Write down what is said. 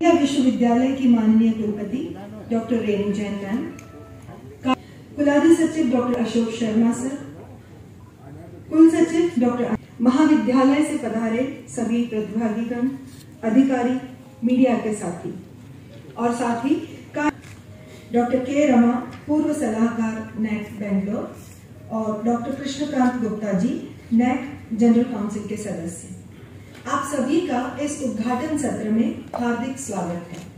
विश्वविद्यालय की माननीय कुलपति डॉक्टर रेणु जैन मैम कुलाधि सचिव डॉक्टर अशोक शर्मा सर, कुल सचिव डॉक्टर महाविद्यालय से पधारे सभी प्रतिभागीगण, अधिकारी, मीडिया के साथी, और साथ ही डॉक्टर के रमा, पूर्व सलाहकार नैक बेंगलोर, और doctor Krishnakant Gupta ji, NAAC general council के सदस्य। आप सभी का इस उद्घाटन सत्र में हार्दिक स्वागत है।